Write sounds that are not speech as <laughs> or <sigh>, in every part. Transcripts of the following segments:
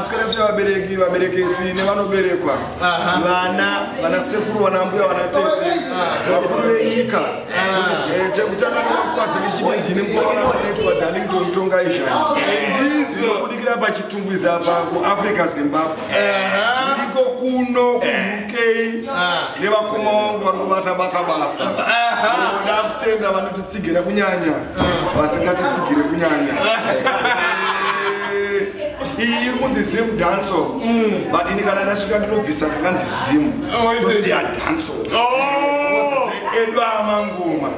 Askari vya wabereki waberekesine vanoberekwa vana vanasekuru vanambuya vanatete vakuru venyika eh, chekutanga ndovakwazi vechiti ndine mukomana vanoitwa darlington tonga izhani zvinobudikira pachitumbwiza pangu africa zimbabwe. Ndiko kuno kuuk nevakoma vangu vari kubata bata basa. Oda kutenda vanotitsigira kunyanya. Vasingatitsigire kunyanya. <laughs> Eh, kunzi zim danso but ini kana ndasvika ndinobvisa kakanzi zim toziya danso edu amangoma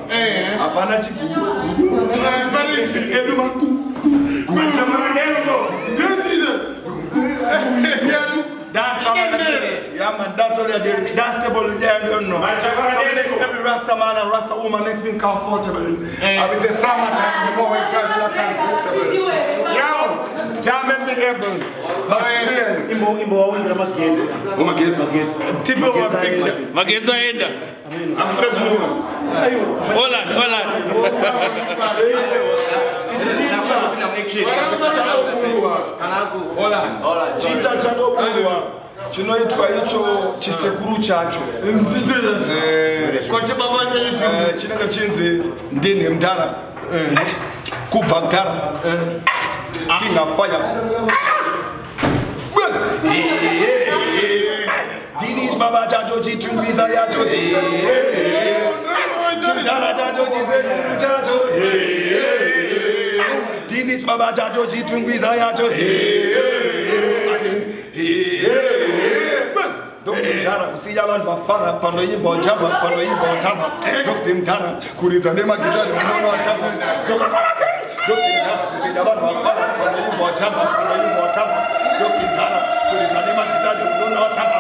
hapana chigugugugu edu magugugu Dance all over the Yeah, man, dance all over the Dance table there, I don't know. So every Rasta man and Rasta woman makes me comfortable. I will say summertime, the more we come, you know, comfortable. Yo, jam and be able. Bastien. imbo imbo waunzira magetsi. Uma gets. tipe wa picture. magetsi aenda After the hola hola chita chanobulwa chinoitwa icho chisekuru chacho. Eh, eh, chinenge chinzi ndinhe mudhara kubva kudhara kingafaya dini baba chacho chitumbisa yacho. Chidhara chacho chisekuru chacho. Dini baba chacho chitumbisa yacho Mdara usija abantu bafara pando imba ojaba pando imba otama Dr. Mdara kuriza nema gitari mnono otama Zoka kwa mati Dr. Mdara usija abantu bafara pando imba ojaba pando imba otama Dr. Mdara kuriza nema gitari mnono otama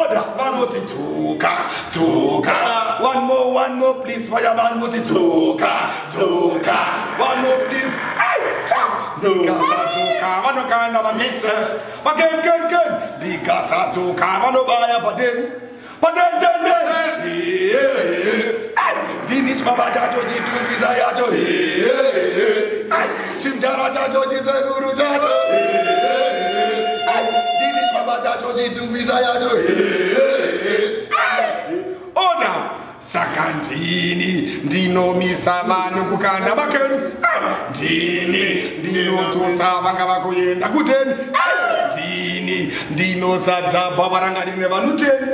Order vanoti tuka tuka One more one more please fire vanoti tuka tuka One more please Ay! Tuka tuka vanokanda vamises vakenkenken ndikasatuka vanobaya padeni padendenden dini chibaba chacho chitumbisa yacho chimdara chacho chisekuru chacho dini chibaba chacho chitumbisa yacho saka ndini ndinomisa vanhu kukanda vakenu ndini ndinodzosa vanga vakuenda kuteni. Ndini ndinozadza bhava ranga rine vanhu teni.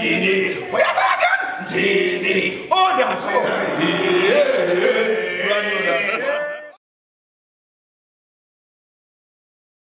Ndini. Uyasaka ndini. Oda so